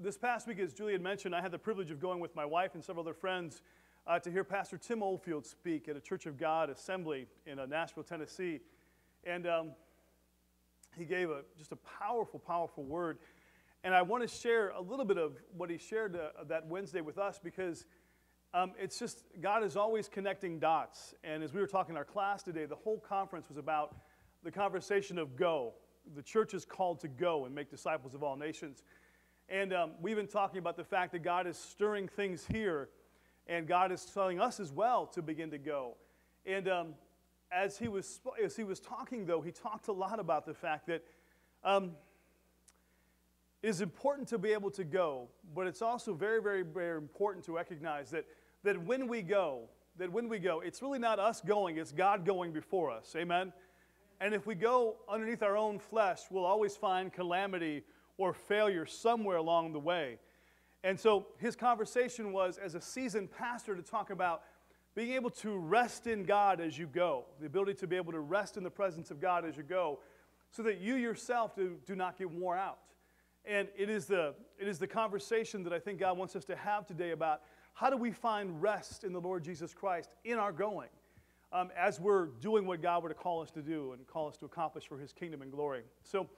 this past week, as Julie had mentioned, I had the privilege of going with my wife and several other friends uh, to hear Pastor Tim Oldfield speak at a Church of God assembly in uh, Nashville, Tennessee. And um, he gave a, just a powerful, powerful word. And I want to share a little bit of what he shared uh, that Wednesday with us because um, it's just, God is always connecting dots. And as we were talking in our class today, the whole conference was about the conversation of go. The church is called to go and make disciples of all nations. And um, we've been talking about the fact that God is stirring things here, and God is telling us as well to begin to go. And um, as, he was, as he was talking, though, he talked a lot about the fact that um, it is important to be able to go, but it's also very, very, very important to recognize that, that when we go, that when we go, it's really not us going, it's God going before us. Amen? And if we go underneath our own flesh, we'll always find calamity or failure somewhere along the way. And so his conversation was, as a seasoned pastor, to talk about being able to rest in God as you go, the ability to be able to rest in the presence of God as you go, so that you yourself do, do not get worn out. And it is, the, it is the conversation that I think God wants us to have today about how do we find rest in the Lord Jesus Christ in our going um, as we're doing what God were to call us to do and call us to accomplish for his kingdom and glory. So,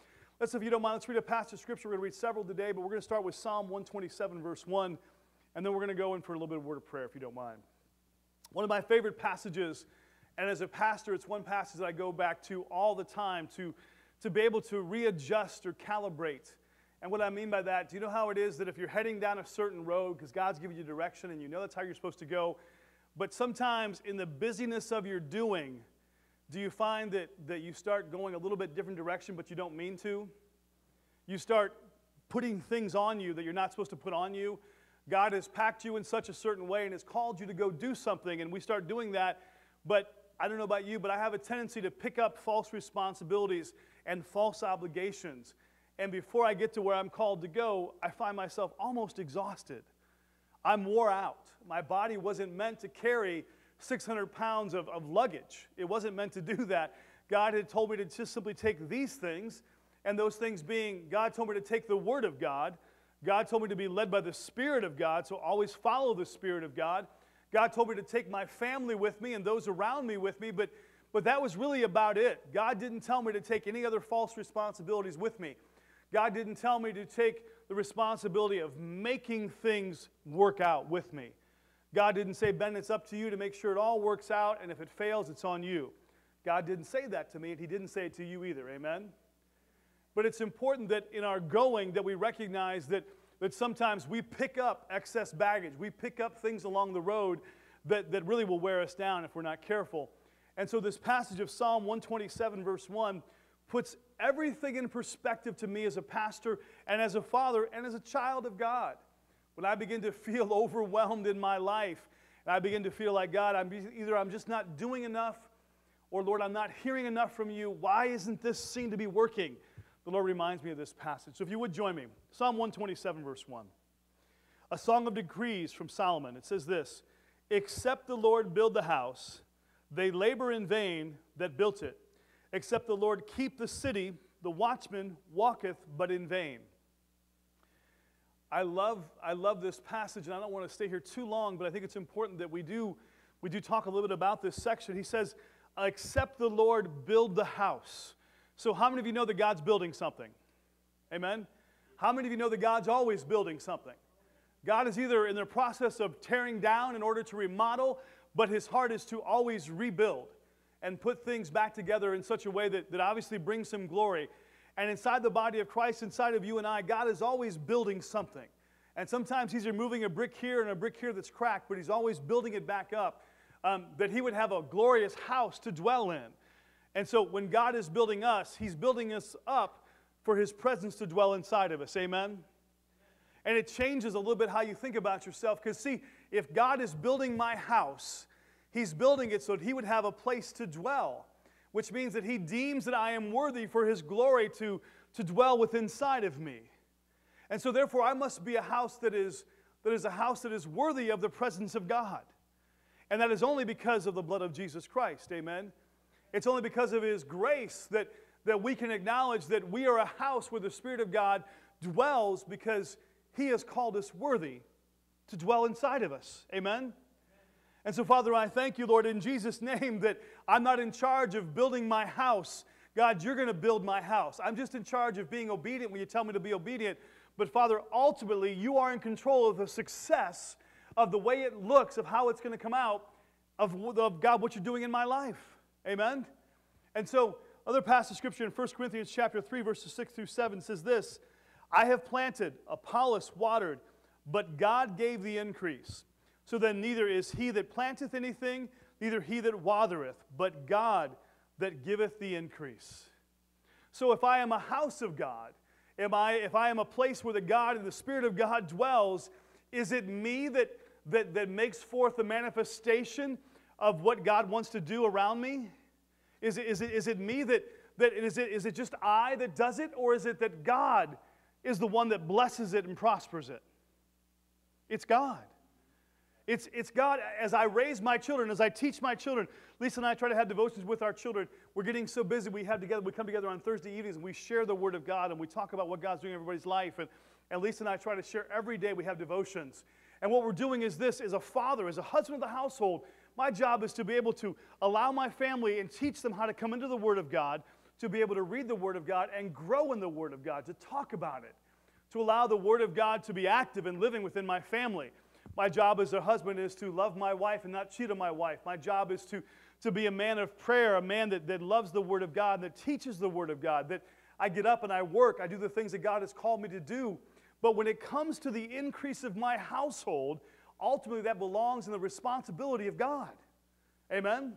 Let's, if you don't mind, let's read a passage of scripture. We're going to read several today, but we're going to start with Psalm 127, verse 1, and then we're going to go in for a little bit of word of prayer, if you don't mind. One of my favorite passages, and as a pastor, it's one passage that I go back to all the time to, to be able to readjust or calibrate. And what I mean by that, do you know how it is that if you're heading down a certain road, because God's giving you direction and you know that's how you're supposed to go, but sometimes in the busyness of your doing, do you find that, that you start going a little bit different direction, but you don't mean to? You start putting things on you that you're not supposed to put on you. God has packed you in such a certain way and has called you to go do something, and we start doing that. But I don't know about you, but I have a tendency to pick up false responsibilities and false obligations. And before I get to where I'm called to go, I find myself almost exhausted. I'm wore out. My body wasn't meant to carry 600 pounds of, of luggage. It wasn't meant to do that. God had told me to just simply take these things, and those things being, God told me to take the Word of God. God told me to be led by the Spirit of God, so always follow the Spirit of God. God told me to take my family with me and those around me with me, but, but that was really about it. God didn't tell me to take any other false responsibilities with me. God didn't tell me to take the responsibility of making things work out with me. God didn't say, Ben, it's up to you to make sure it all works out, and if it fails, it's on you. God didn't say that to me, and He didn't say it to you either. Amen? But it's important that in our going that we recognize that, that sometimes we pick up excess baggage. We pick up things along the road that, that really will wear us down if we're not careful. And so this passage of Psalm 127, verse 1, puts everything in perspective to me as a pastor and as a father and as a child of God when I begin to feel overwhelmed in my life, and I begin to feel like, God, I'm either I'm just not doing enough, or Lord, I'm not hearing enough from you. Why isn't this seem to be working? The Lord reminds me of this passage. So if you would join me, Psalm 127, verse 1. A song of degrees from Solomon. It says this Except the Lord build the house, they labor in vain that built it. Except the Lord keep the city, the watchman walketh but in vain. I love, I love this passage, and I don't want to stay here too long, but I think it's important that we do, we do talk a little bit about this section. He says, Except the Lord build the house. So, how many of you know that God's building something? Amen? How many of you know that God's always building something? God is either in the process of tearing down in order to remodel, but his heart is to always rebuild and put things back together in such a way that, that obviously brings him glory. And inside the body of Christ, inside of you and I, God is always building something. And sometimes He's removing a brick here and a brick here that's cracked, but He's always building it back up um, that He would have a glorious house to dwell in. And so when God is building us, He's building us up for His presence to dwell inside of us. Amen? And it changes a little bit how you think about yourself. Because, see, if God is building my house, He's building it so that He would have a place to dwell which means that he deems that I am worthy for his glory to, to dwell within inside of me. And so therefore I must be a house that is, that is a house that is worthy of the presence of God. And that is only because of the blood of Jesus Christ. Amen. It's only because of his grace that, that we can acknowledge that we are a house where the Spirit of God dwells because He has called us worthy to dwell inside of us. Amen? And so, Father, I thank you, Lord, in Jesus' name, that I'm not in charge of building my house. God, you're going to build my house. I'm just in charge of being obedient when you tell me to be obedient. But, Father, ultimately, you are in control of the success of the way it looks, of how it's going to come out, of, of God, what you're doing in my life. Amen? And so, other passage of scripture in 1 Corinthians chapter 3, verses 6 through 7 says this I have planted, Apollos watered, but God gave the increase. So then neither is he that planteth anything, neither he that watereth, but God that giveth the increase. So if I am a house of God, am I, if I am a place where the God and the Spirit of God dwells, is it me that, that, that makes forth the manifestation of what God wants to do around me? Is it, is it, is it me that, that is, it, is it just I that does it, or is it that God is the one that blesses it and prospers it? It's God. It's, it's God, as I raise my children, as I teach my children. Lisa and I try to have devotions with our children. We're getting so busy, we have together, we come together on Thursday evenings and we share the Word of God and we talk about what God's doing in everybody's life. And, and Lisa and I try to share every day we have devotions. And what we're doing is this as a father, as a husband of the household, my job is to be able to allow my family and teach them how to come into the Word of God, to be able to read the Word of God and grow in the Word of God, to talk about it, to allow the Word of God to be active and living within my family. My job as a husband is to love my wife and not cheat on my wife. My job is to, to be a man of prayer, a man that, that loves the Word of God, that teaches the Word of God, that I get up and I work, I do the things that God has called me to do. But when it comes to the increase of my household, ultimately that belongs in the responsibility of God. Amen?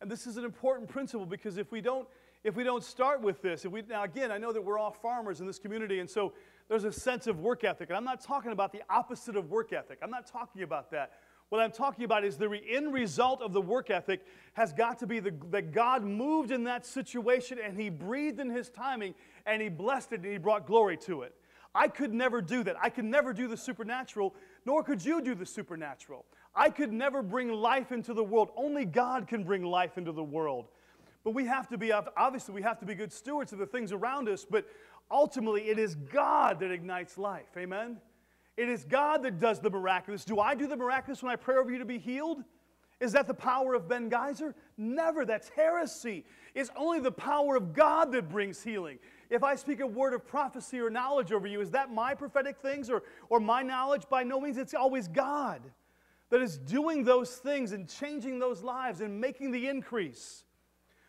And this is an important principle because if we don't, if we don't start with this, if we, now again, I know that we're all farmers in this community, and so there's a sense of work ethic. And I'm not talking about the opposite of work ethic. I'm not talking about that. What I'm talking about is the end result of the work ethic has got to be the, that God moved in that situation and He breathed in His timing and He blessed it and He brought glory to it. I could never do that. I could never do the supernatural, nor could you do the supernatural. I could never bring life into the world. Only God can bring life into the world. But we have to be, obviously, we have to be good stewards of the things around us, but ultimately, it is God that ignites life. Amen? It is God that does the miraculous. Do I do the miraculous when I pray over you to be healed? Is that the power of Ben Geyser? Never. That's heresy. It's only the power of God that brings healing. If I speak a word of prophecy or knowledge over you, is that my prophetic things or, or my knowledge? By no means. It's always God that is doing those things and changing those lives and making the increase.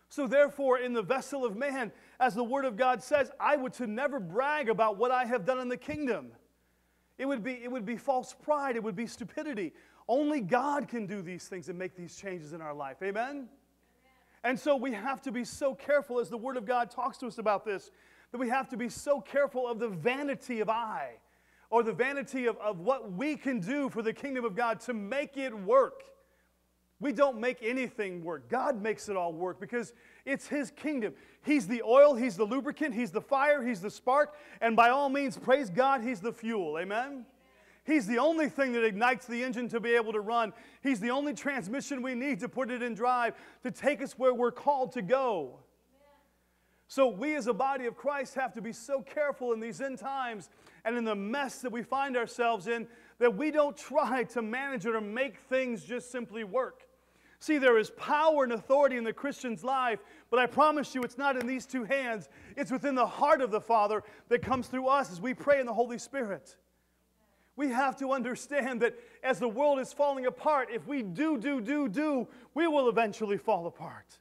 So, therefore, in the vessel of man, as the Word of God says, I would to never brag about what I have done in the kingdom. It would be, it would be false pride, it would be stupidity. Only God can do these things and make these changes in our life. Amen? Amen? And so we have to be so careful as the Word of God talks to us about this, that we have to be so careful of the vanity of I or the vanity of, of what we can do for the kingdom of God to make it work. We don't make anything work. God makes it all work because it's His kingdom. He's the oil, He's the lubricant, He's the fire, He's the spark, and by all means, praise God, He's the fuel. Amen? He's the only thing that ignites the engine to be able to run. He's the only transmission we need to put it in drive to take us where we're called to go. So, we as a body of Christ have to be so careful in these end times and in the mess that we find ourselves in that we don't try to manage it or make things just simply work. See, there is power and authority in the Christian's life, but I promise you it's not in these two hands. It's within the heart of the Father that comes through us as we pray in the Holy Spirit. We have to understand that as the world is falling apart, if we do, do, do, do, we will eventually fall apart.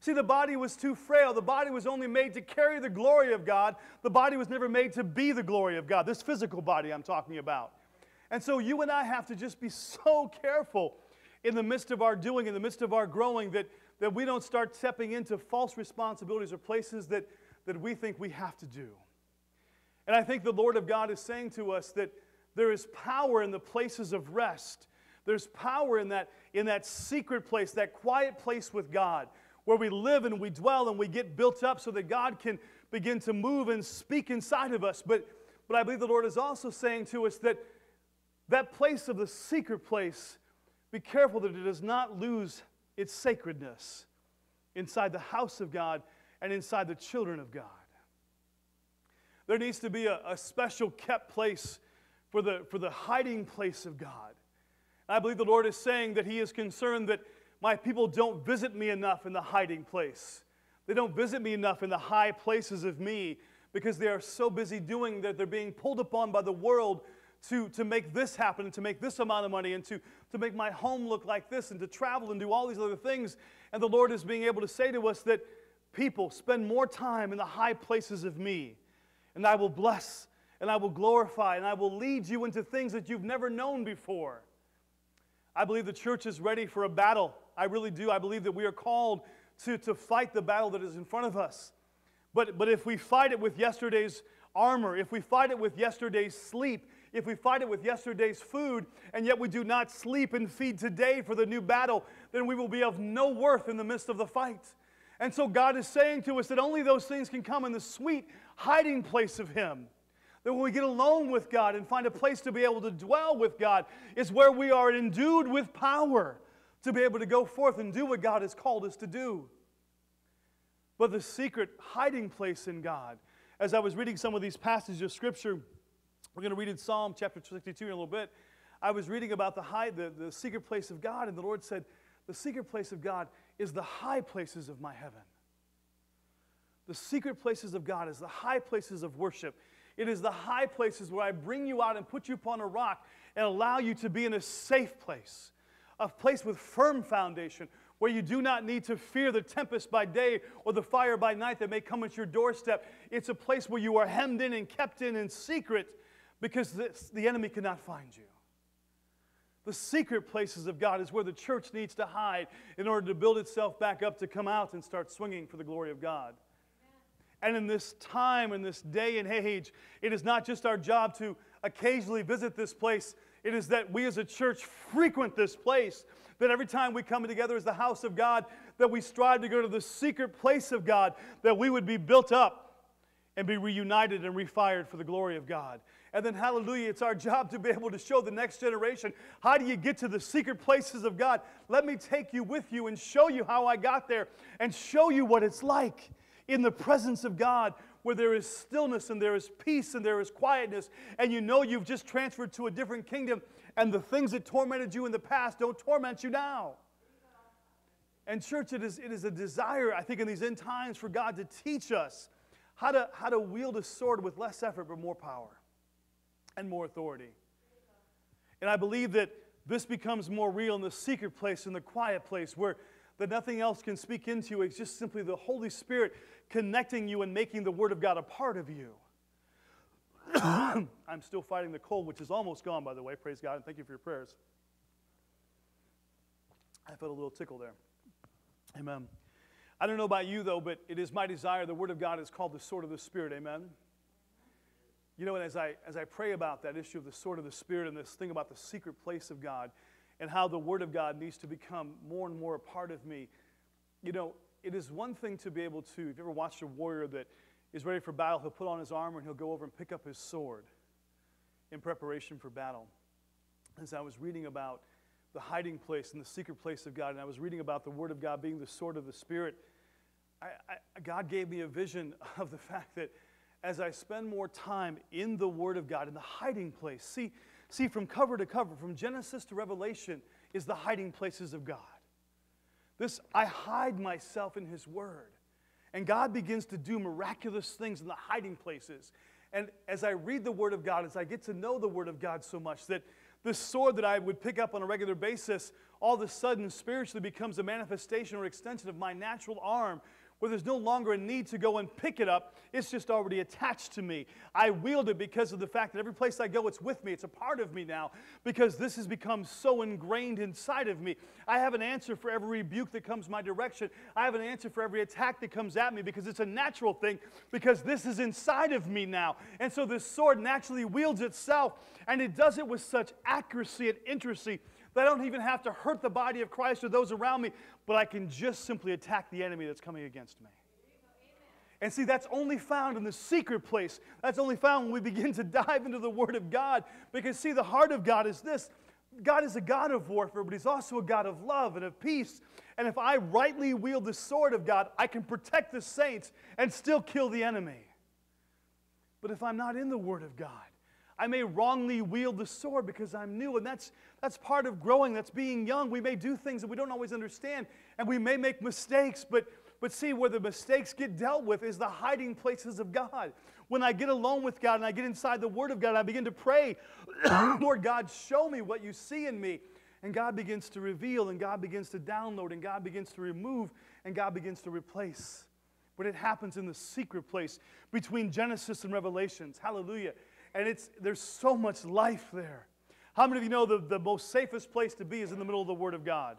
See, the body was too frail. The body was only made to carry the glory of God. The body was never made to be the glory of God, this physical body I'm talking about. And so you and I have to just be so careful in the midst of our doing, in the midst of our growing, that, that we don't start stepping into false responsibilities or places that, that we think we have to do. And I think the Lord of God is saying to us that there is power in the places of rest. There's power in that, in that secret place, that quiet place with God where we live and we dwell and we get built up so that God can begin to move and speak inside of us. But, but I believe the Lord is also saying to us that that place of the secret place, be careful that it does not lose its sacredness inside the house of God and inside the children of God. There needs to be a, a special kept place for the, for the hiding place of God. I believe the Lord is saying that He is concerned that my people don't visit me enough in the hiding place. They don't visit me enough in the high places of me because they are so busy doing that they're being pulled upon by the world to, to make this happen and to make this amount of money and to, to make my home look like this and to travel and do all these other things. And the Lord is being able to say to us that people spend more time in the high places of me, and I will bless and I will glorify and I will lead you into things that you've never known before. I believe the church is ready for a battle. I really do. I believe that we are called to, to fight the battle that is in front of us. But, but if we fight it with yesterday's armor, if we fight it with yesterday's sleep, if we fight it with yesterday's food, and yet we do not sleep and feed today for the new battle, then we will be of no worth in the midst of the fight. And so God is saying to us that only those things can come in the sweet hiding place of Him. That when we get alone with God and find a place to be able to dwell with God, is where we are endued with power to be able to go forth and do what God has called us to do. But the secret hiding place in God, as I was reading some of these passages of Scripture, we're going to read in Psalm chapter 62 in a little bit. I was reading about the, high, the, the secret place of God, and the Lord said, The secret place of God is the high places of my heaven. The secret places of God is the high places of worship. It is the high places where I bring you out and put you upon a rock and allow you to be in a safe place, a place with firm foundation, where you do not need to fear the tempest by day or the fire by night that may come at your doorstep. It's a place where you are hemmed in and kept in in secret because this, the enemy cannot find you. The secret places of God is where the church needs to hide in order to build itself back up to come out and start swinging for the glory of God. And in this time, in this day and age, it is not just our job to occasionally visit this place, it is that we as a church frequent this place. That every time we come together as the house of God, that we strive to go to the secret place of God, that we would be built up and be reunited and refired for the glory of God. And then, hallelujah, it's our job to be able to show the next generation how do you get to the secret places of God? Let me take you with you and show you how I got there and show you what it's like in the presence of God where there is stillness and there is peace and there is quietness, and you know you've just transferred to a different kingdom, and the things that tormented you in the past don't torment you now. And, church, it is, it is a desire, I think, in these end times for God to teach us how to, how to wield a sword with less effort but more power and more authority. And I believe that this becomes more real in the secret place, in the quiet place, where that nothing else can speak into you. It's just simply the Holy Spirit connecting you and making the Word of God a part of you. I'm still fighting the cold, which is almost gone, by the way. Praise God, and thank you for your prayers. I felt a little tickle there. Amen. I don't know about you, though, but it is my desire. The Word of God is called the sword of the Spirit. Amen. You know, and as I, as I pray about that issue of the sword of the Spirit and this thing about the secret place of God and how the Word of God needs to become more and more a part of me, you know, it is one thing to be able to, if you ever watched a warrior that is ready for battle, he'll put on his armor and he'll go over and pick up his sword in preparation for battle. As I was reading about the hiding place and the secret place of God, and I was reading about the Word of God being the sword of the Spirit, I, I, God gave me a vision of the fact that as I spend more time in the Word of God, in the hiding place. See, see, from cover to cover, from Genesis to Revelation, is the hiding places of God. This, I hide myself in His Word. And God begins to do miraculous things in the hiding places. And as I read the Word of God, as I get to know the Word of God so much, that this sword that I would pick up on a regular basis all of a sudden spiritually becomes a manifestation or extension of my natural arm where there's no longer a need to go and pick it up. It's just already attached to me. I wield it because of the fact that every place I go, it's with me. It's a part of me now because this has become so ingrained inside of me. I have an answer for every rebuke that comes my direction. I have an answer for every attack that comes at me because it's a natural thing because this is inside of me now. And so this sword naturally wields itself and it does it with such accuracy and intricacy that I don't even have to hurt the body of Christ or those around me, but I can just simply attack the enemy that's coming against me. And see, that's only found in the secret place. That's only found when we begin to dive into the Word of God. Because, see, the heart of God is this God is a God of warfare, but He's also a God of love and of peace. And if I rightly wield the sword of God, I can protect the saints and still kill the enemy. But if I'm not in the Word of God, I may wrongly wield the sword because I'm new. And that's, that's part of growing, that's being young. We may do things that we don't always understand, and we may make mistakes, but, but see, where the mistakes get dealt with is the hiding places of God. When I get alone with God and I get inside the Word of God, I begin to pray, Lord God, show me what you see in me. And God begins to reveal, and God begins to download, and God begins to remove, and God begins to replace. But it happens in the secret place between Genesis and Revelations. Hallelujah. And it's, there's so much life there. How many of you know the, the most safest place to be is in the middle of the Word of God?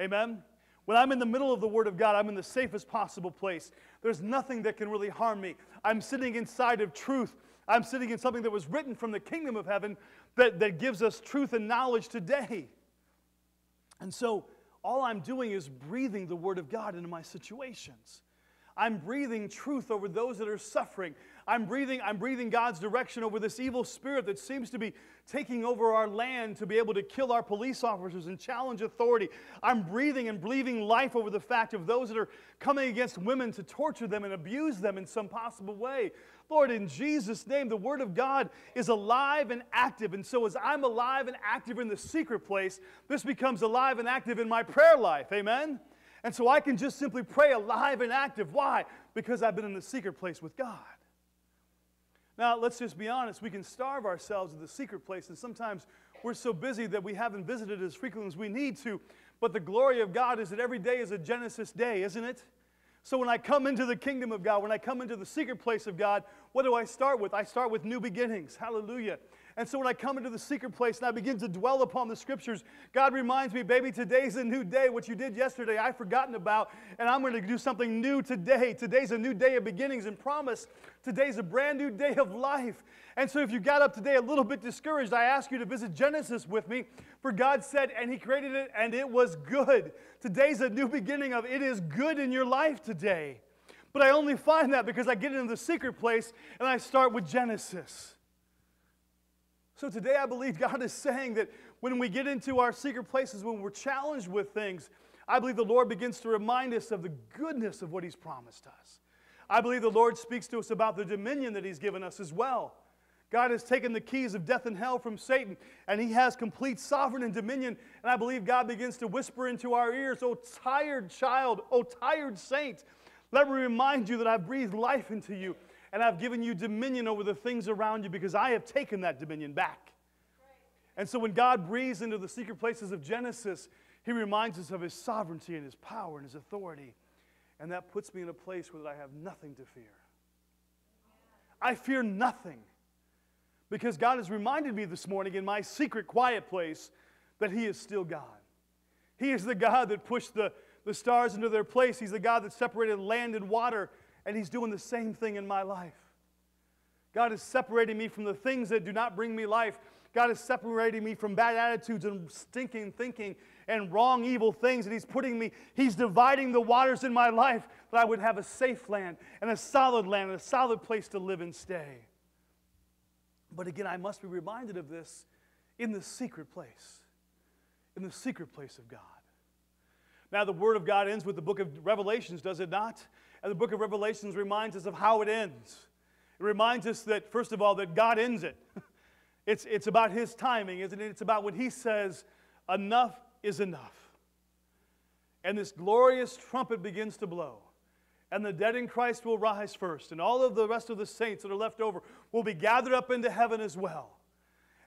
Amen? When I'm in the middle of the Word of God, I'm in the safest possible place. There's nothing that can really harm me. I'm sitting inside of truth. I'm sitting in something that was written from the kingdom of heaven that, that gives us truth and knowledge today. And so all I'm doing is breathing the Word of God into my situations. I'm breathing truth over those that are suffering. I'm breathing, I'm breathing God's direction over this evil spirit that seems to be taking over our land to be able to kill our police officers and challenge authority. I'm breathing and breathing life over the fact of those that are coming against women to torture them and abuse them in some possible way. Lord, in Jesus' name, the Word of God is alive and active. And so, as I'm alive and active in the secret place, this becomes alive and active in my prayer life. Amen? And so I can just simply pray alive and active. Why? Because I've been in the secret place with God. Now, let's just be honest. We can starve ourselves in the secret place, and sometimes we're so busy that we haven't visited as frequently as we need to. But the glory of God is that every day is a Genesis day, isn't it? So when I come into the kingdom of God, when I come into the secret place of God, what do I start with? I start with new beginnings. Hallelujah. And so when I come into the secret place and I begin to dwell upon the scriptures, God reminds me, baby, today's a new day. What you did yesterday, I've forgotten about, and I'm going to do something new today. Today's a new day of beginnings and promise. Today's a brand new day of life. And so if you got up today a little bit discouraged, I ask you to visit Genesis with me. For God said, and He created it, and it was good. Today's a new beginning of it is good in your life today. But I only find that because I get into the secret place and I start with Genesis. So today I believe God is saying that when we get into our secret places, when we're challenged with things, I believe the Lord begins to remind us of the goodness of what He's promised us. I believe the Lord speaks to us about the dominion that He's given us as well. God has taken the keys of death and hell from Satan, and He has complete sovereign and dominion. And I believe God begins to whisper into our ears, Oh, tired child, oh, tired saint, let me remind you that I breathed life into you and I've given you dominion over the things around you because I have taken that dominion back. And so when God breathes into the secret places of Genesis, he reminds us of his sovereignty and his power and his authority. And that puts me in a place where I have nothing to fear. I fear nothing because God has reminded me this morning in my secret quiet place that he is still God. He is the God that pushed the, the stars into their place. He's the God that separated land and water and He's doing the same thing in my life. God is separating me from the things that do not bring me life. God is separating me from bad attitudes and stinking thinking and wrong, evil things. And He's putting me, He's dividing the waters in my life that I would have a safe land and a solid land and a solid place to live and stay. But again, I must be reminded of this in the secret place, in the secret place of God. Now, the Word of God ends with the book of Revelations, does it not? And the book of Revelations reminds us of how it ends. It reminds us that, first of all, that God ends it. It's, it's about His timing, isn't it? It's about when He says, enough is enough. And this glorious trumpet begins to blow. And the dead in Christ will rise first. And all of the rest of the saints that are left over will be gathered up into heaven as well.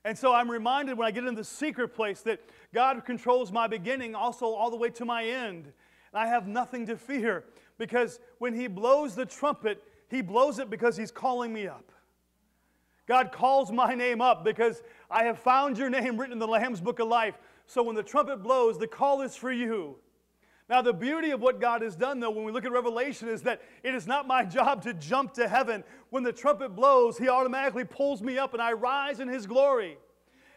And so I'm reminded when I get into the secret place that God controls my beginning also all the way to my end. And I have nothing to fear because when He blows the trumpet, He blows it because He's calling me up. God calls my name up because I have found your name written in the Lamb's Book of Life. So when the trumpet blows, the call is for you. Now, the beauty of what God has done, though, when we look at Revelation, is that it is not my job to jump to heaven. When the trumpet blows, He automatically pulls me up and I rise in His glory.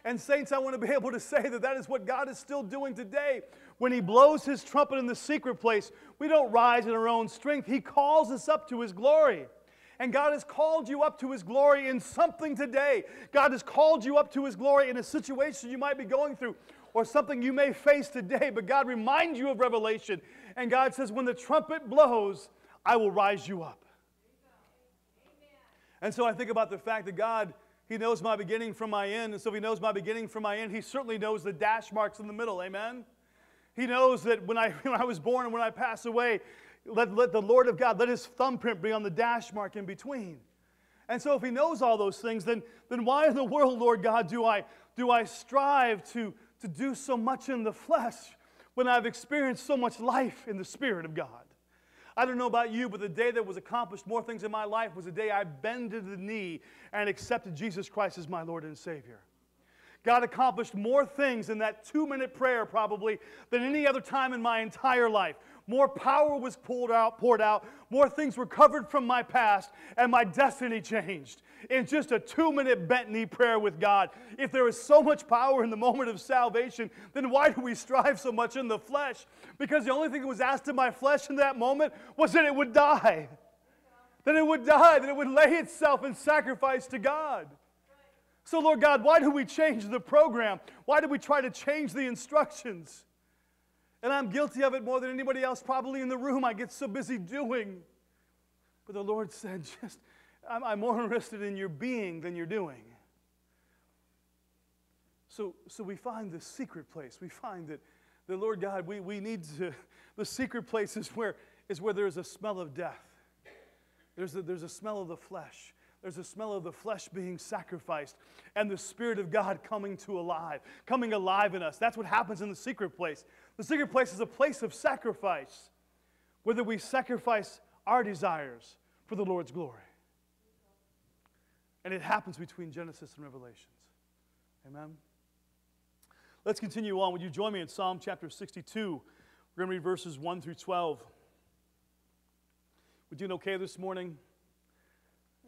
And, saints, I want to be able to say that that is what God is still doing today. When He blows His trumpet in the secret place, we don't rise in our own strength. He calls us up to His glory. And God has called you up to His glory in something today. God has called you up to His glory in a situation you might be going through or something you may face today. But God reminds you of Revelation. And God says, When the trumpet blows, I will rise you up. And so I think about the fact that God, He knows my beginning from my end. And so He knows my beginning from my end, He certainly knows the dash marks in the middle. Amen? He knows that when I, when I was born and when I pass away, let, let the Lord of God, let His thumbprint be on the dash mark in between. And so if He knows all those things, then, then why in the world, Lord God, do I, do I strive to, to do so much in the flesh when I've experienced so much life in the Spirit of God? I don't know about you, but the day that was accomplished more things in my life was the day I bended the knee and accepted Jesus Christ as my Lord and Savior. God accomplished more things in that two minute prayer, probably, than any other time in my entire life more power was poured out, poured out, more things were covered from my past, and my destiny changed. In just a two minute bent knee prayer with God. If there is so much power in the moment of salvation, then why do we strive so much in the flesh? Because the only thing that was asked of my flesh in that moment was that it would die. That it would die, that it would lay itself in sacrifice to God. So, Lord God, why do we change the program? Why do we try to change the instructions? And I'm guilty of it more than anybody else probably in the room. I get so busy doing. But the Lord said, just, I'm, I'm more interested in your being than your doing. So, so we find the secret place. We find that the Lord God, we, we need to, the secret place is where, is where there's a smell of death. There's a, there's a smell of the flesh. There's a smell of the flesh being sacrificed and the Spirit of God coming to alive, coming alive in us. That's what happens in the secret place. The secret place is a place of sacrifice, whether we sacrifice our desires for the Lord's glory. And it happens between Genesis and Revelations. Amen. Let's continue on. Would you join me in Psalm chapter 62? We're going to read verses 1 through 12. We're doing okay this morning?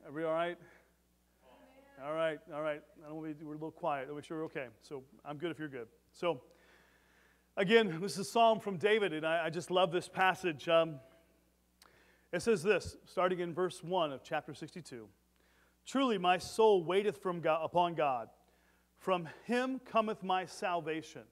Are we all right? All right, all right. I don't want to be, we're a little quiet. I'll make sure we're okay. So I'm good if you're good. So, again, this is a psalm from David, and I, I just love this passage. Um, it says this, starting in verse 1 of chapter 62 Truly, my soul waiteth from God, upon God. From him cometh my salvation.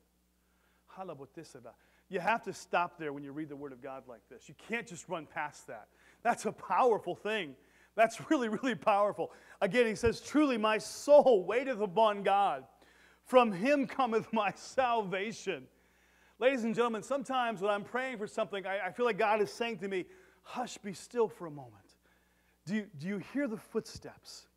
You have to stop there when you read the word of God like this. You can't just run past that. That's a powerful thing. That's really, really powerful. Again, he says, Truly, my soul waiteth upon God. From him cometh my salvation. Ladies and gentlemen, sometimes when I'm praying for something, I, I, feel like God is saying to me, Hush, be still for a moment. Do you, do you hear the footsteps?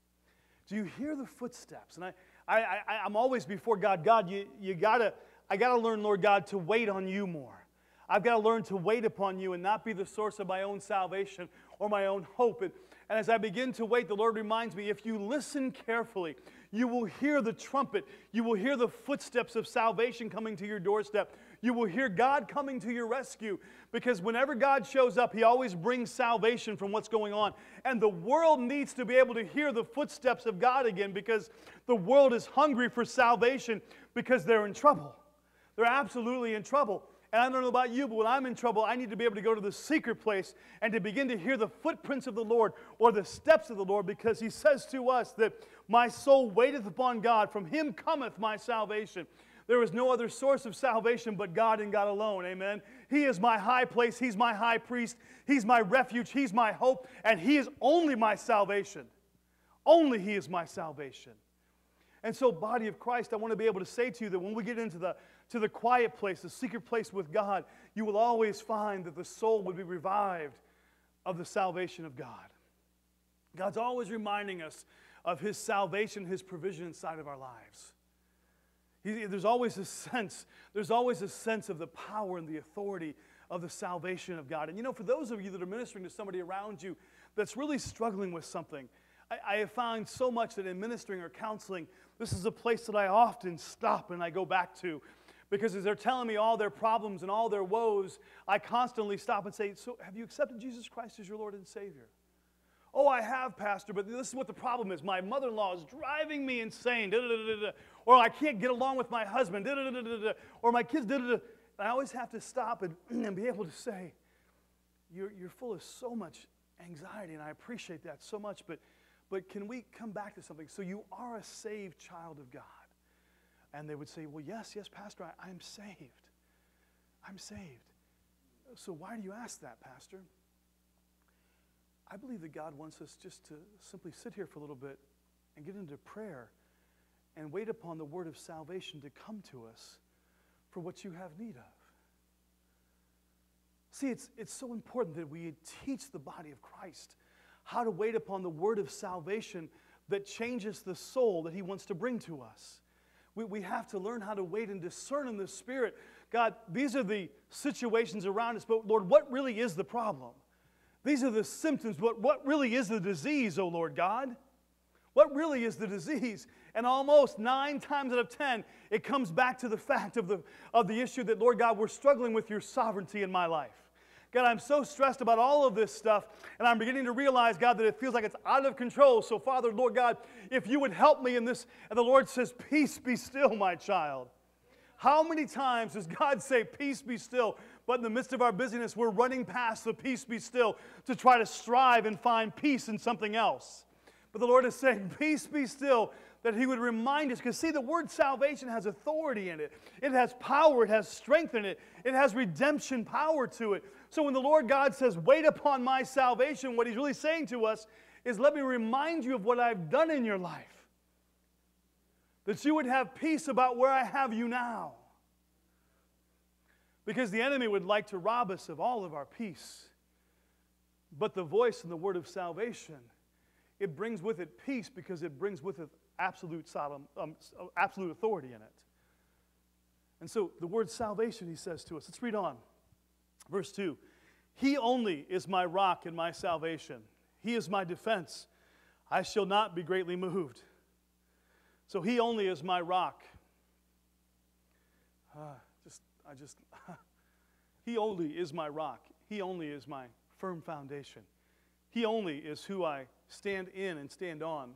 Do you hear the footsteps? And I, I, I, I'm always before God, God, you, you gotta, I gotta learn, Lord God, to wait on you more. I've got to learn to wait upon you and not be the source of my own salvation or my own hope. And, and as I begin to wait, the Lord reminds me if you listen carefully, you will hear the trumpet. You will hear the footsteps of salvation coming to your doorstep. You will hear God coming to your rescue because whenever God shows up, He always brings salvation from what's going on. And the world needs to be able to hear the footsteps of God again because the world is hungry for salvation because they're in trouble. They're absolutely in trouble. And I don't know about you, but when I'm in trouble, I need to be able to go to the secret place and to begin to hear the footprints of the Lord or the steps of the Lord because He says to us that my soul waiteth upon God. From Him cometh my salvation. There is no other source of salvation but God and God alone. Amen. He is my high place. He's my high priest. He's my refuge. He's my hope. And He is only my salvation. Only He is my salvation. And so, body of Christ, I want to be able to say to you that when we get into the to the quiet place, the secret place with God, you will always find that the soul would be revived of the salvation of God. God's always reminding us of His salvation, His provision inside of our lives. He, there's always a sense, there's always a sense of the power and the authority of the salvation of God. And you know, for those of you that are ministering to somebody around you that's really struggling with something, I, I have found so much that in ministering or counseling, this is a place that I often stop and I go back to because as they're telling me all their problems and all their woes, I constantly stop and say, So, have you accepted Jesus Christ as your Lord and Savior? Oh, I have, Pastor, but this is what the problem is. My mother in law is driving me insane, or I can't get along with my husband, or my kids. I always have to stop and, and be able to say, you're, you're full of so much anxiety, and I appreciate that so much, but, but can we come back to something? So, you are a saved child of God. And they would say, Well, yes, yes, Pastor, I, I'm saved. I'm saved. So why do you ask that, Pastor? I believe that God wants us just to simply sit here for a little bit and get into prayer and wait upon the word of salvation to come to us for what you have need of. See, it's, it's so important that we teach the body of Christ how to wait upon the word of salvation that changes the soul that he wants to bring to us. We, we have to learn how to wait and discern in the Spirit. God, these are the situations around us, but Lord, what really is the problem? These are the symptoms, but what really is the disease, oh Lord God? What really is the disease? And almost nine times out of ten, it comes back to the fact of the, of the issue that, Lord God, we're struggling with your sovereignty in my life. God, I'm so stressed about all of this stuff, and I'm beginning to realize, God, that it feels like it's out of control. So, Father, Lord God, if you would help me in this, and the Lord says, Peace be still, my child. How many times does God say, Peace be still? But in the midst of our busyness, we're running past the peace be still to try to strive and find peace in something else. But the Lord is saying, Peace be still, that He would remind us. Because, see, the word salvation has authority in it, it has power, it has strength in it, it has redemption power to it. So, when the Lord God says, Wait upon my salvation, what He's really saying to us is, Let me remind you of what I've done in your life. That you would have peace about where I have you now. Because the enemy would like to rob us of all of our peace. But the voice and the word of salvation it brings with it peace because it brings with it absolute, Sodom, um, absolute authority in it. And so the word salvation, he says to us. Let's read on. Verse 2 He only is my rock and my salvation, He is my defense. I shall not be greatly moved. So He only is my rock. Uh, just, I just, He only is my rock. He only is my firm foundation. He only is who I stand in and stand on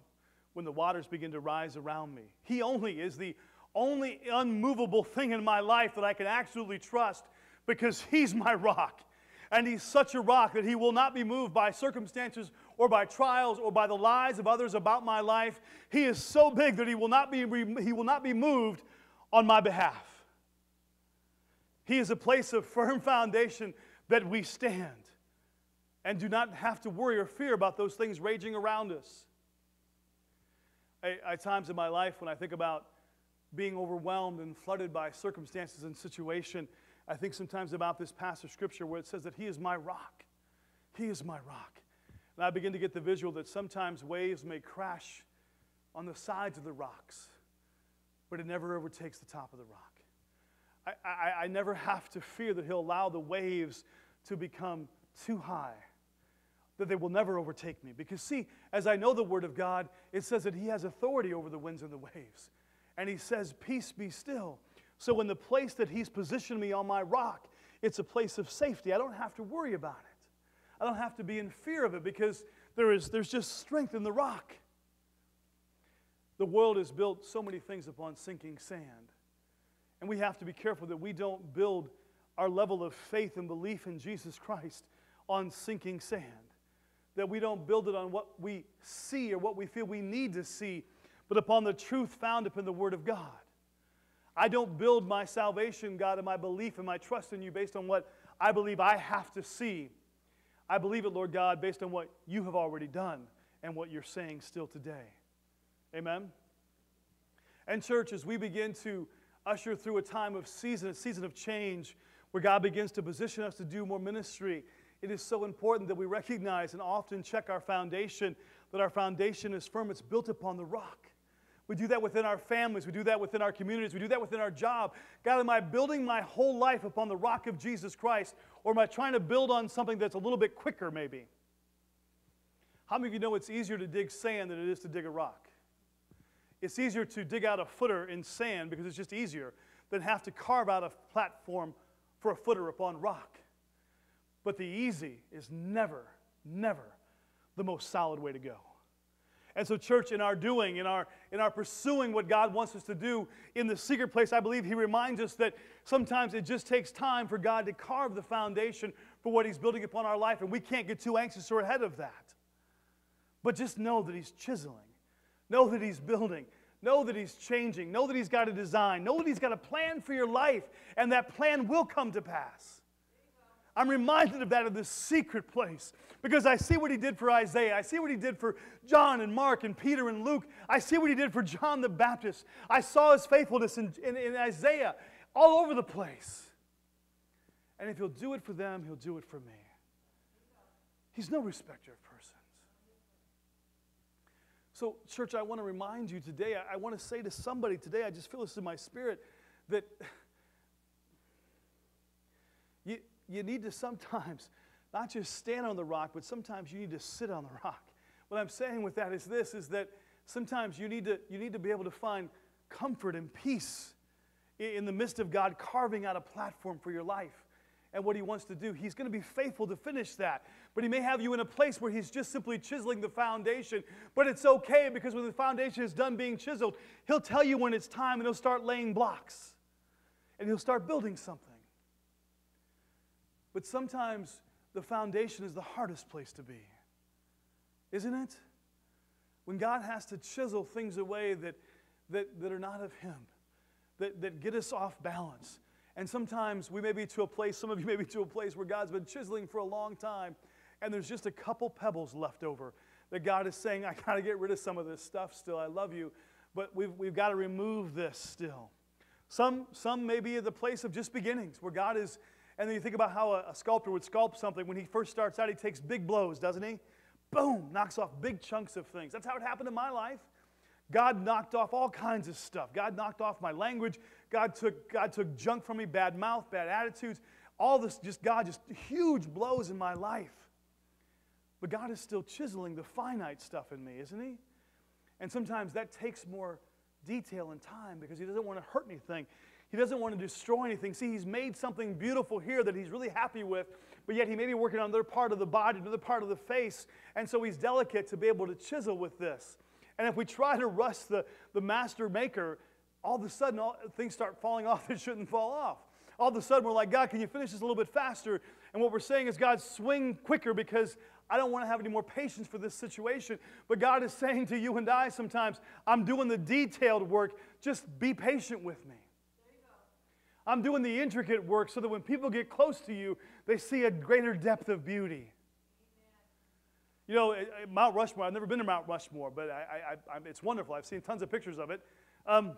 when the waters begin to rise around me. He only is the only unmovable thing in my life that I can absolutely trust because He's my rock. And He's such a rock that He will not be moved by circumstances or by trials or by the lies of others about my life. He is so big that He will not be, he will not be moved on my behalf. He is a place of firm foundation that we stand and do not have to worry or fear about those things raging around us. At times in my life, when I think about being overwhelmed and flooded by circumstances and situation, I think sometimes about this passage of scripture where it says that He is my rock. He is my rock. And I begin to get the visual that sometimes waves may crash on the sides of the rocks, but it never overtakes the top of the rock. I, I, I never have to fear that He'll allow the waves to become too high that they will never overtake me. Because, see, as I know the Word of God, it says that He has authority over the winds and the waves. And He says, Peace be still. So, in the place that He's positioned me on my rock, it's a place of safety. I don't have to worry about it. I don't have to be in fear of it because there is, there's just strength in the rock. The world has built so many things upon sinking sand. And we have to be careful that we don't build our level of faith and belief in Jesus Christ on sinking sand that we don't build it on what we see or what we feel we need to see, but upon the truth found up in the Word of God. I don't build my salvation, God, and my belief and my trust in you based on what I believe I have to see. I believe it, Lord God, based on what you have already done and what you're saying still today. Amen? And, church, as we begin to usher through a time of season, a season of change, where God begins to position us to do more ministry it is so important that we recognize and often check our foundation, that our foundation is firm, it's built upon the rock. We do that within our families. We do that within our communities. We do that within our job. God, am I building my whole life upon the rock of Jesus Christ? Or am I trying to build on something that's a little bit quicker, maybe? How many of you know it's easier to dig sand than it is to dig a rock? It's easier to dig out a footer in sand because it's just easier than have to carve out a platform for a footer upon rock. But the easy is never, never the most solid way to go. And so, church, in our doing, in our, in our pursuing what God wants us to do in the secret place, I believe He reminds us that sometimes it just takes time for God to carve the foundation for what He's building upon our life, and we can't get too anxious or ahead of that. But just know that He's chiseling, know that He's building, know that He's changing, know that He's got a design, know that He's got a plan for your life, and that plan will come to pass. I'm reminded of that in this secret place because I see what he did for Isaiah. I see what he did for John and Mark and Peter and Luke. I see what he did for John the Baptist. I saw his faithfulness in, in, in Isaiah all over the place. And if he'll do it for them, he'll do it for me. He's no respecter of persons. So, church, I want to remind you today, I, I want to say to somebody today, I just feel this in my spirit, that you, you need to sometimes not just stand on the rock, but sometimes you need to sit on the rock. What I'm saying with that is this is that sometimes you need to, you need to be able to find comfort and peace in the midst of God carving out a platform for your life and what He wants to do. He's going to be faithful to finish that. But He may have you in a place where He's just simply chiseling the foundation. But it's okay because when the foundation is done being chiseled, He'll tell you when it's time and He'll start laying blocks and He'll start building something. But sometimes the foundation is the hardest place to be, isn't it? When God has to chisel things away that, that, that are not of Him, that, that get us off balance. And sometimes we may be to a place, some of you may be to a place where God's been chiseling for a long time, and there's just a couple pebbles left over that God is saying, I got to get rid of some of this stuff still. I love you, but we've, we've got to remove this still. Some, some may be at the place of just beginnings where God is and then you think about how a, a sculptor would sculpt something. When he first starts out, he takes big blows, doesn't he? Boom, knocks off big chunks of things. That's how it happened in my life. God knocked off all kinds of stuff. God knocked off my language. God took, God took junk from me, bad mouth, bad attitudes. All this, just God, just huge blows in my life. But God is still chiseling the finite stuff in me, isn't He? And sometimes that takes more detail and time because He doesn't want to hurt anything. He doesn't want to destroy anything. See, he's made something beautiful here that he's really happy with, but yet he may be working on another part of the body, another part of the face, and so he's delicate to be able to chisel with this. And if we try to rush the, the master maker, all of a sudden all, things start falling off that shouldn't fall off. All of a sudden we're like, God, can you finish this a little bit faster? And what we're saying is, God, swing quicker because I don't want to have any more patience for this situation. But God is saying to you and I sometimes, I'm doing the detailed work. Just be patient with me. I'm doing the intricate work so that when people get close to you, they see a greater depth of beauty. You know, Mount Rushmore, I've never been to Mount Rushmore, but I, I, I, it's wonderful. I've seen tons of pictures of it. Um,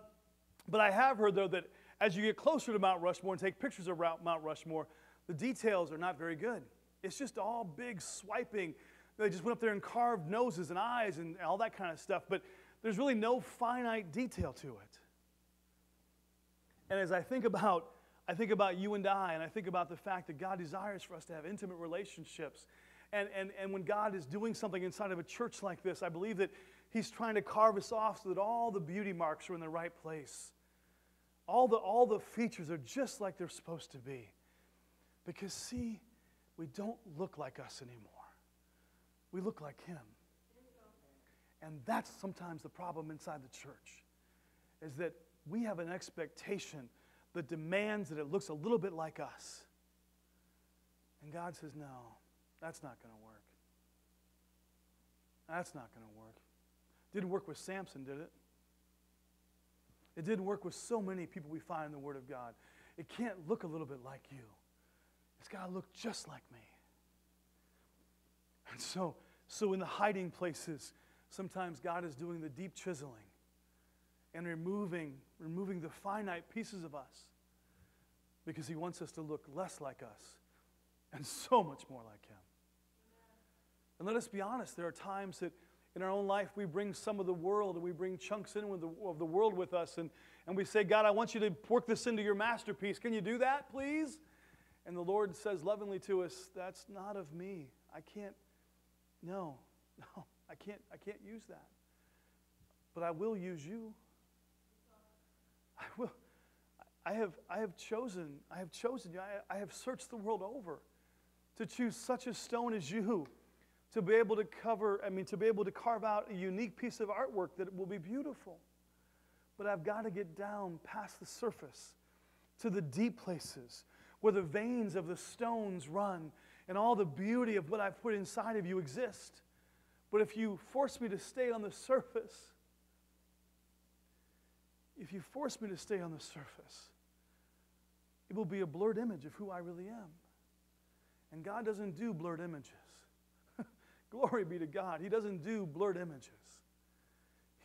but I have heard, though, that as you get closer to Mount Rushmore and take pictures of Mount Rushmore, the details are not very good. It's just all big swiping. They just went up there and carved noses and eyes and all that kind of stuff, but there's really no finite detail to it. And as I think about I think about you and I, and I think about the fact that God desires for us to have intimate relationships. And, and, and when God is doing something inside of a church like this, I believe that He's trying to carve us off so that all the beauty marks are in the right place. All the, all the features are just like they're supposed to be. Because, see, we don't look like us anymore, we look like Him. And that's sometimes the problem inside the church, is that we have an expectation that demands that it looks a little bit like us. And God says, no, that's not going to work. That's not going to work. Didn't work with Samson, did it? It didn't work with so many people we find in the Word of God. It can't look a little bit like you. It's got to look just like me. And so, so in the hiding places, sometimes God is doing the deep chiseling and removing, removing the finite pieces of us because he wants us to look less like us and so much more like him. And let us be honest, there are times that in our own life we bring some of the world and we bring chunks in the, of the world with us and, and we say, God, I want you to work this into your masterpiece. Can you do that, please? And the Lord says lovingly to us, That's not of me. I can't, no, no, I can't, I can't use that. But I will use you. I will. I have, I have chosen, I have chosen you. I, I have searched the world over to choose such a stone as you to be able to cover, I mean, to be able to carve out a unique piece of artwork that will be beautiful. But I've got to get down past the surface to the deep places where the veins of the stones run and all the beauty of what I've put inside of you exist. But if you force me to stay on the surface, if you force me to stay on the surface, it will be a blurred image of who I really am. And God doesn't do blurred images. Glory be to God. He doesn't do blurred images.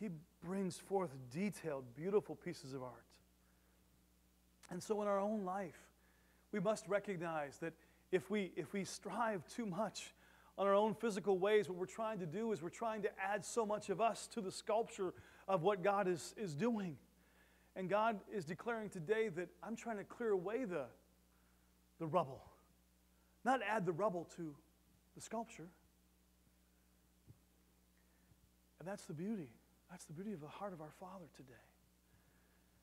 He brings forth detailed, beautiful pieces of art. And so in our own life, we must recognize that if we, if we strive too much on our own physical ways, what we're trying to do is we're trying to add so much of us to the sculpture of what God is, is doing. And God is declaring today that I'm trying to clear away the, the rubble, not add the rubble to the sculpture. And that's the beauty. That's the beauty of the heart of our Father today.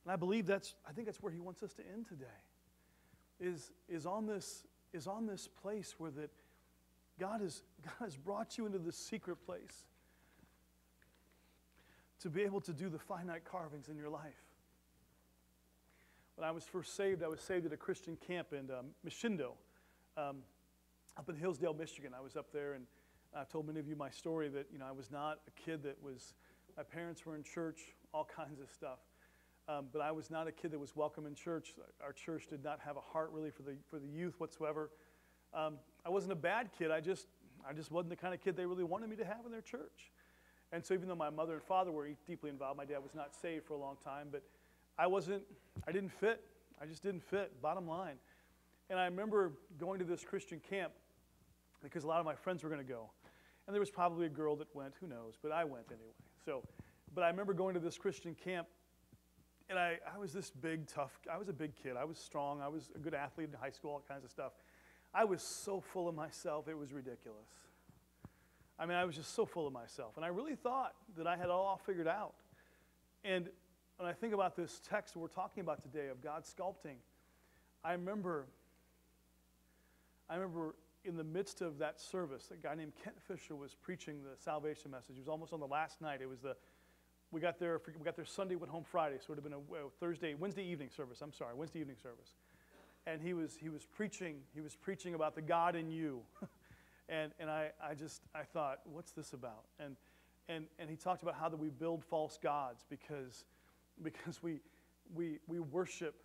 And I believe that's, I think that's where He wants us to end today, is, is, on, this, is on this place where that God has, God has brought you into this secret place to be able to do the finite carvings in your life. When I was first saved, I was saved at a Christian camp in um, um, up in Hillsdale, Michigan. I was up there, and I've told many of you my story that you know I was not a kid that was. My parents were in church, all kinds of stuff, um, but I was not a kid that was welcome in church. Our church did not have a heart really for the for the youth whatsoever. Um, I wasn't a bad kid. I just I just wasn't the kind of kid they really wanted me to have in their church. And so even though my mother and father were deeply involved, my dad was not saved for a long time, but I wasn't, I didn't fit. I just didn't fit, bottom line. And I remember going to this Christian camp because a lot of my friends were going to go. And there was probably a girl that went, who knows, but I went anyway. So, but I remember going to this Christian camp, and I, I was this big, tough, I was a big kid. I was strong. I was a good athlete in high school, all kinds of stuff. I was so full of myself, it was ridiculous. I mean, I was just so full of myself. And I really thought that I had it all figured out. And when I think about this text we're talking about today of God sculpting, I remember, I remember in the midst of that service, a guy named Kent Fisher was preaching the salvation message. It was almost on the last night. It was the, we got there, we got there Sunday, went home Friday, so it would have been a Thursday, Wednesday evening service. I'm sorry, Wednesday evening service. And he was, he was preaching, he was preaching about the God in you. and, and I, I just, I thought, what's this about? And, and, and he talked about how that we build false gods because because we, we, we worship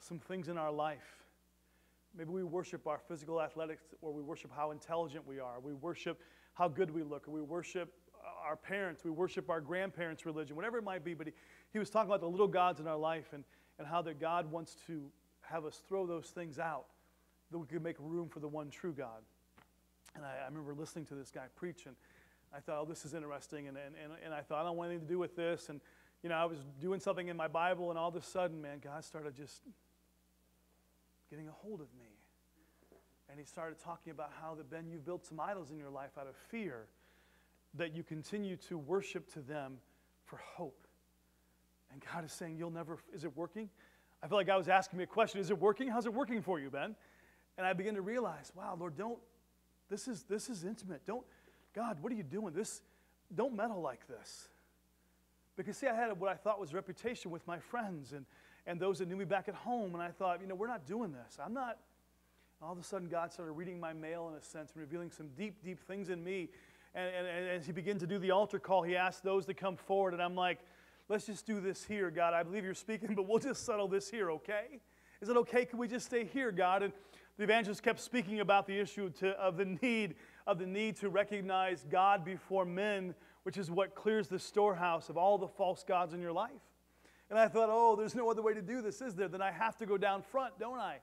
some things in our life. Maybe we worship our physical athletics, or we worship how intelligent we are. We worship how good we look, we worship our parents, we worship our grandparents' religion, whatever it might be. But he, he was talking about the little gods in our life and, and how that God wants to have us throw those things out, that we could make room for the one true God. And I, I remember listening to this guy preach, and I thought, oh, this is interesting. And, and, and, and I thought, I don't want anything to do with this. And you know, I was doing something in my Bible, and all of a sudden, man, God started just getting a hold of me. And He started talking about how that, Ben, you've built some idols in your life out of fear, that you continue to worship to them for hope. And God is saying, You'll never, is it working? I feel like God was asking me a question Is it working? How's it working for you, Ben? And I began to realize, wow, Lord, don't, this is, this is intimate. Don't, God, what are you doing? This, don't meddle like this. Because, see, I had what I thought was reputation with my friends and, and those that knew me back at home. And I thought, you know, we're not doing this. I'm not. All of a sudden, God started reading my mail in a sense and revealing some deep, deep things in me. And, and, and as He began to do the altar call, He asked those to come forward. And I'm like, let's just do this here, God. I believe you're speaking, but we'll just settle this here, okay? Is it okay? Can we just stay here, God? And the evangelist kept speaking about the issue to, of the need of the need to recognize God before men which is what clears the storehouse of all the false gods in your life. And I thought, oh, there's no other way to do this, is there? Then I have to go down front, don't I?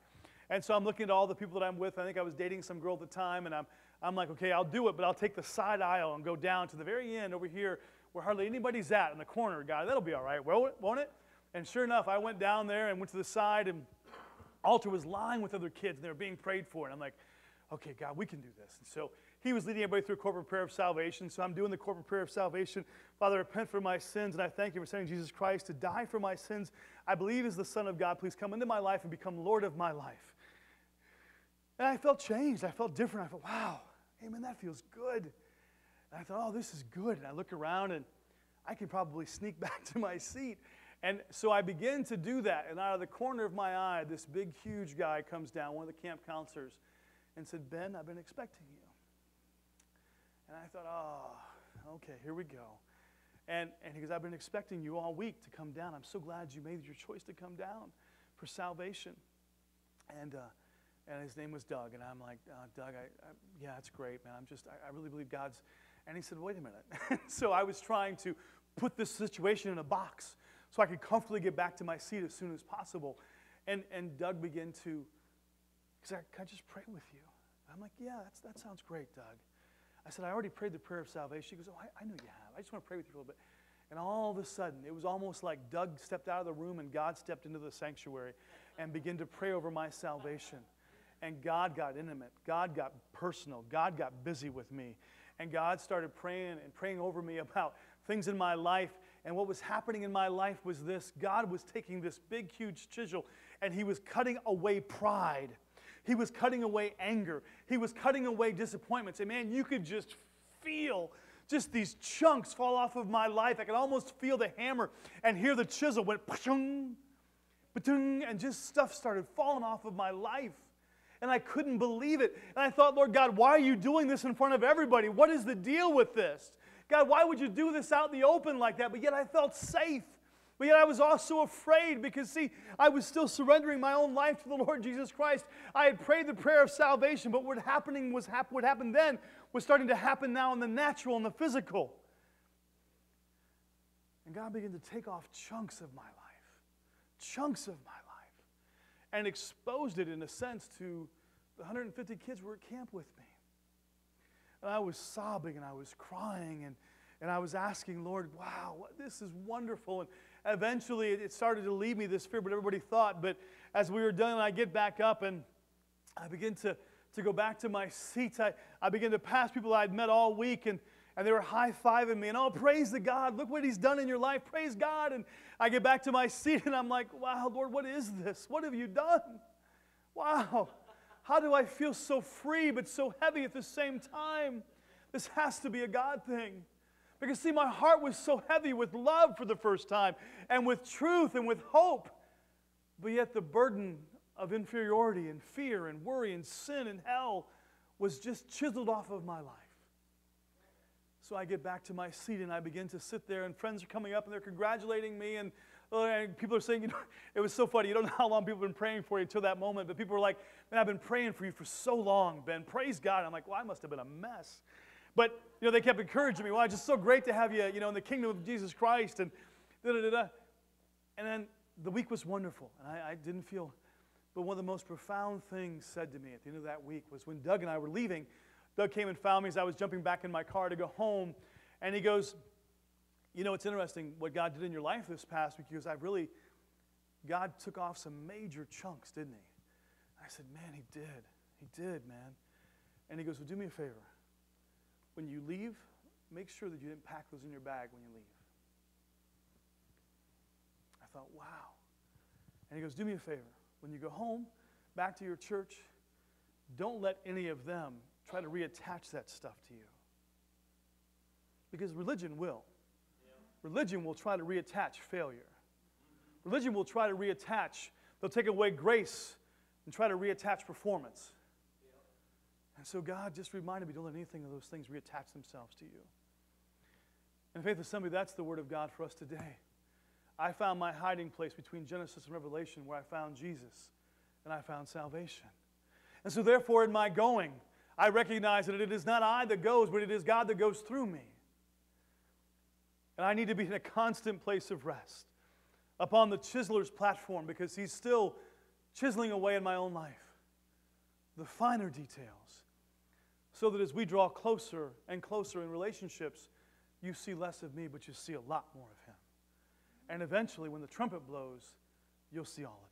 And so I'm looking at all the people that I'm with. I think I was dating some girl at the time, and I'm, I'm like, okay, I'll do it, but I'll take the side aisle and go down to the very end over here where hardly anybody's at in the corner, God. That'll be all right, won't it? And sure enough, I went down there and went to the side, and altar was lying with other kids, and they were being prayed for. And I'm like, okay, God, we can do this. And so he was leading everybody through a corporate prayer of salvation. So I'm doing the corporate prayer of salvation. Father, I repent for my sins, and I thank you for sending Jesus Christ to die for my sins. I believe is the Son of God. Please come into my life and become Lord of my life. And I felt changed. I felt different. I thought, wow, amen, that feels good. And I thought, oh, this is good. And I look around and I can probably sneak back to my seat. And so I begin to do that. And out of the corner of my eye, this big, huge guy comes down, one of the camp counselors, and said, Ben, I've been expecting you. And I thought, oh, okay, here we go. And, and he goes, I've been expecting you all week to come down. I'm so glad you made your choice to come down for salvation. And uh, And his name was Doug. And I'm like, uh, Doug, I, I, yeah, it's great, man. I'm just, I, I really believe God's. And he said, wait a minute. so I was trying to put this situation in a box so I could comfortably get back to my seat as soon as possible. And, and Doug began to, he said, Can I just pray with you? I'm like, Yeah, that's, that sounds great, Doug. I said, I already prayed the prayer of salvation. She goes, Oh, I, I know you have. I just want to pray with you a little bit. And all of a sudden, it was almost like Doug stepped out of the room and God stepped into the sanctuary and began to pray over my salvation. And God got intimate. God got personal. God got busy with me. And God started praying and praying over me about things in my life. And what was happening in my life was this God was taking this big, huge chisel and He was cutting away pride. He was cutting away anger. He was cutting away disappointments. And man, you could just feel just these chunks fall off of my life. I could almost feel the hammer and hear the chisel went pa-chung, pa-chung, and just stuff started falling off of my life. And I couldn't believe it. And I thought, Lord God, why are you doing this in front of everybody? What is the deal with this? God, why would you do this out in the open like that? But yet I felt safe. But yet I was also afraid because, see, I was still surrendering my own life to the Lord Jesus Christ. I had prayed the prayer of salvation, but what happening was hap- what happened then was starting to happen now in the natural and the physical. And God began to take off chunks of my life, chunks of my life, and exposed it in a sense to the 150 kids were at camp with me. And I was sobbing and I was crying and, and I was asking, Lord, wow, this is wonderful. And eventually it started to leave me this fear, but everybody thought. But as we were done, I get back up and I begin to, to go back to my seat. I, I begin to pass people I'd met all week and, and they were high fiving me and oh, praise the God. Look what He's done in your life. Praise God. And I get back to my seat and I'm like, wow, Lord, what is this? What have you done? Wow. How do I feel so free but so heavy at the same time? This has to be a God thing. Because, see, my heart was so heavy with love for the first time, and with truth and with hope. But yet, the burden of inferiority and fear and worry and sin and hell was just chiseled off of my life. So I get back to my seat and I begin to sit there, and friends are coming up and they're congratulating me, and, uh, and people are saying, you know, it was so funny. You don't know how long people have been praying for you until that moment, but people were like, man, I've been praying for you for so long, Ben. Praise God. I'm like, well, I must have been a mess. But, you know, they kept encouraging me. Well, it's just so great to have you, you know, in the kingdom of Jesus Christ and da da da da. And then the week was wonderful, and I, I didn't feel. But one of the most profound things said to me at the end of that week was when Doug and I were leaving. Doug came and found me as I was jumping back in my car to go home, and he goes, "You know, it's interesting what God did in your life this past week because I really, God took off some major chunks, didn't He?" I said, "Man, He did. He did, man." And he goes, "Well, do me a favor when you leave, make sure that you didn't pack those in your bag when you leave. I thought, wow. And he goes, Do me a favor. When you go home, back to your church, don't let any of them try to reattach that stuff to you. Because religion will. Religion will try to reattach failure. Religion will try to reattach, they'll take away grace and try to reattach performance. And so God just reminded me don't let anything of those things reattach themselves to you. And Faith Assembly, that's the word of God for us today. I found my hiding place between Genesis and Revelation where I found Jesus and I found salvation. And so, therefore, in my going, I recognize that it is not I that goes, but it is God that goes through me. And I need to be in a constant place of rest upon the chiseler's platform because he's still chiseling away in my own life the finer details so that as we draw closer and closer in relationships, you see less of me, but you see a lot more of him. And eventually, when the trumpet blows, you'll see all of it.